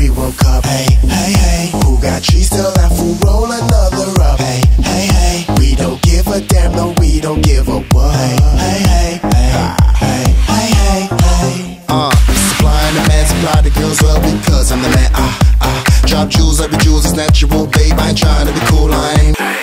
we woke up. Hey, hey, hey. Who got trees till I will roll another up? Hey, hey, hey. We don't give a damn, no, we don't give a what. Hey, hey, hey, hey, hey, hey, hey, hey. Uh, supply the man, supply the girls well because I'm the man. Ah, uh, ah. Uh, drop jewels, every jewel's is natural, babe. I ain't trying to be cool, I ain't.